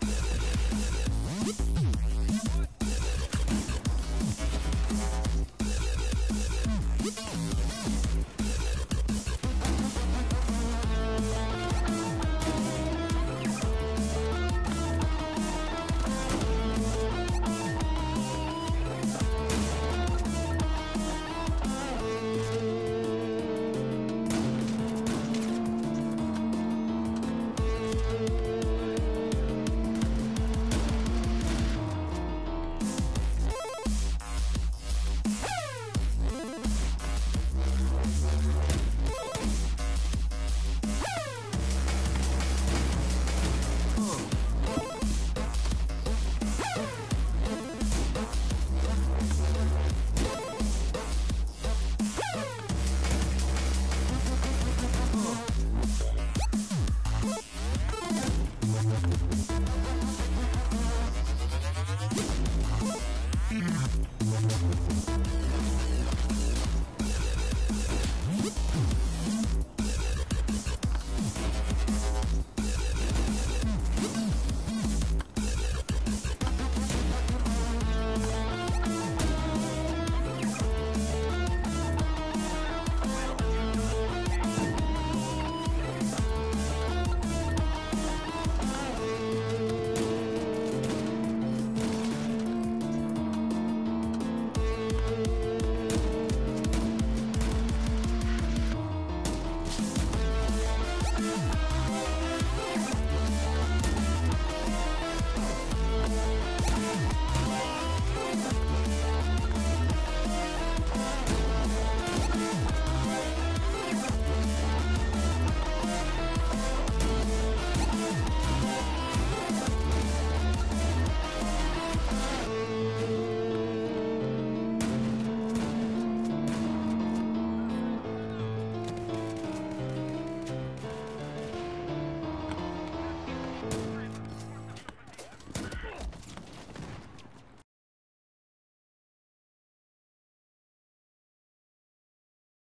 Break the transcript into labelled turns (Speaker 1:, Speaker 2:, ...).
Speaker 1: back.